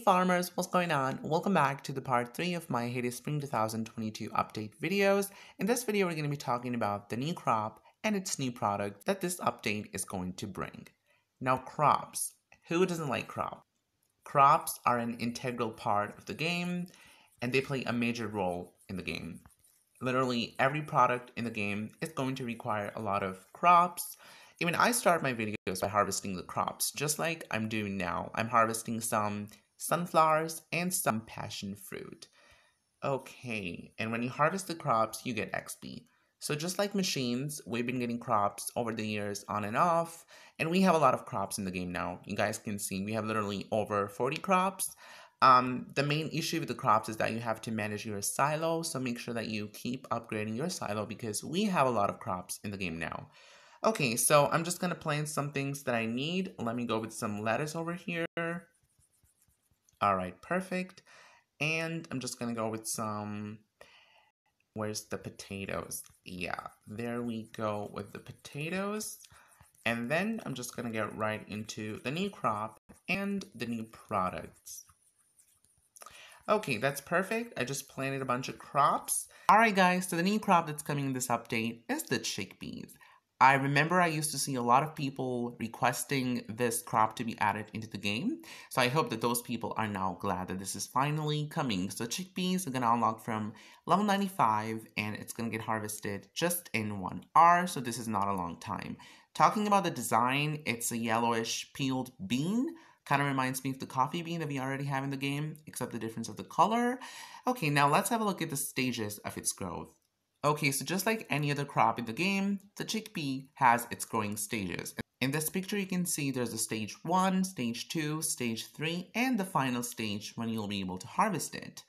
Farmers, what's going on? Welcome back to the part 3 of my Day Spring 2022 update videos. In this video, we're going to be talking about the new crop and its new product that this update is going to bring. Now crops. Who doesn't like crops? Crops are an integral part of the game and they play a major role in the game. Literally every product in the game is going to require a lot of crops. Even I start my videos by harvesting the crops, just like I'm doing now. I'm harvesting some sunflowers and some passion fruit. Okay, and when you harvest the crops, you get XP. So just like machines, we've been getting crops over the years on and off, and we have a lot of crops in the game now. You guys can see we have literally over 40 crops. Um, the main issue with the crops is that you have to manage your silo, so make sure that you keep upgrading your silo because we have a lot of crops in the game now. Okay, so I'm just gonna plant some things that I need. Let me go with some lettuce over here. All right, perfect. And I'm just gonna go with some, where's the potatoes? Yeah, there we go with the potatoes. And then I'm just gonna get right into the new crop and the new products. Okay, that's perfect. I just planted a bunch of crops. Alright guys, so the new crop that's coming in this update is the chickpeas. I remember I used to see a lot of people requesting this crop to be added into the game. So I hope that those people are now glad that this is finally coming. So chickpeas are to unlock from level 95 and it's to get harvested just in one hour. So this is not a long time. Talking about the design, it's a yellowish peeled bean Kind of reminds me of the coffee bean that we already have in the game, except the difference of the color. Okay, now let's have a look at the stages of its growth. Okay, so just like any other crop in the game, the chickpea has its growing stages. In this picture, you can see there's a stage 1, stage 2, stage 3, and the final stage when you'll be able to harvest it.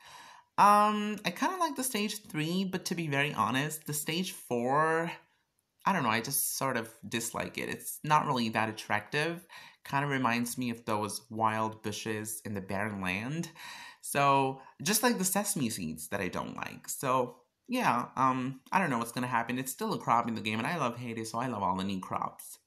Um, I kind of like the stage 3, but to be very honest, the stage 4, I don't know, I just sort of dislike it. It's not really that attractive kind of reminds me of those wild bushes in the barren land. So, just like the sesame seeds that I don't like. So, yeah, um, I don't know what's gonna happen. It's still a crop in the game, and I love Hay Day, so I love all the new crops.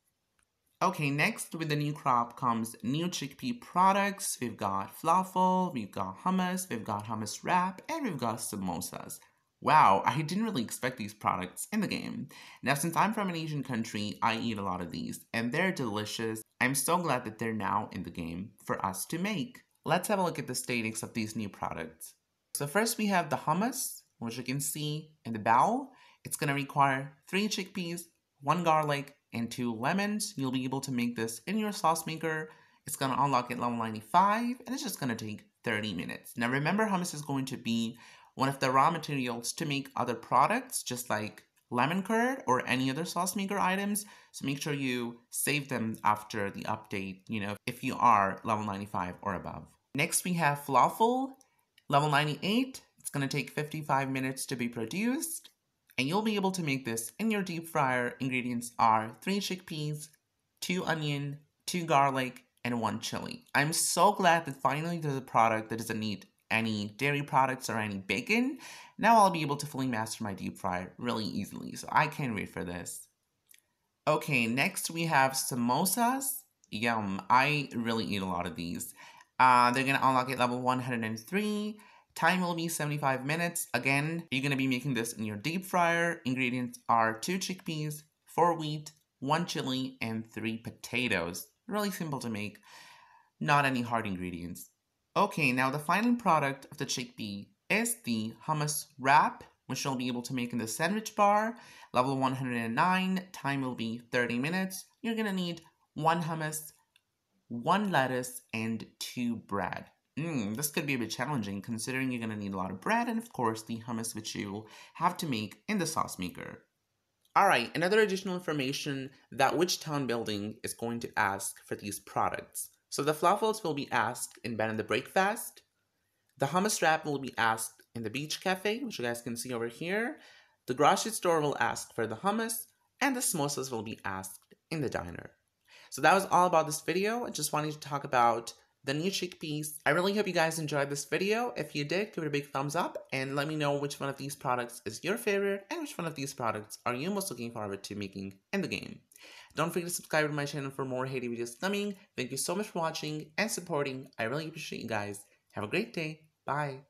Okay, next with the new crop comes new chickpea products. We've got falafel, we've got hummus, we've got hummus wrap, and we've got samosas. Wow, I didn't really expect these products in the game. Now, since I'm from an Asian country, I eat a lot of these, and they're delicious. I'm so glad that they're now in the game for us to make. Let's have a look at the statings of these new products. So first we have the hummus, which you can see in the bowl. It's going to require three chickpeas, one garlic, and two lemons. You'll be able to make this in your sauce maker. It's going to unlock at level 95, and it's just going to take 30 minutes. Now remember, hummus is going to be one of the raw materials to make other products, just like lemon curd or any other sauce maker items. So make sure you save them after the update, you know, if you are level 95 or above. Next, we have falafel, level 98. It's going to take 55 minutes to be produced. And you'll be able to make this in your deep fryer. Ingredients are three chickpeas, two onion, two garlic, and one chili. I'm so glad that finally there's a product that doesn't need any dairy products or any bacon, now I'll be able to fully master my deep fryer really easily, so I can't wait for this. Okay, next we have samosas. Yum, I really eat a lot of these. Uh, they're gonna unlock at level 103. Time will be 75 minutes. Again, you're gonna be making this in your deep fryer. Ingredients are two chickpeas, four wheat, one chili, and three potatoes. Really simple to make. Not any hard ingredients. Okay, now the final product of the chickpea is the hummus wrap, which you'll be able to make in the sandwich bar. Level 109, time will be 30 minutes. You're gonna need one hummus, one lettuce, and two bread. Mm, this could be a bit challenging considering you're gonna need a lot of bread and of course the hummus which you'll have to make in the sauce maker. Alright, another additional information that which town building is going to ask for these products. So the falafels will be asked in Bed and the Breakfast. The hummus wrap will be asked in the beach cafe, which you guys can see over here. The grocery store will ask for the hummus, and the samosas will be asked in the diner. So that was all about this video. I just wanted to talk about the new chickpeas. I really hope you guys enjoyed this video. If you did, give it a big thumbs up and let me know which one of these products is your favorite and which one of these products are you most looking forward to making in the game. Don't forget to subscribe to my channel for more Hay Day videos coming. Thank you so much for watching and supporting. I really appreciate you guys. Have a great day. Bye.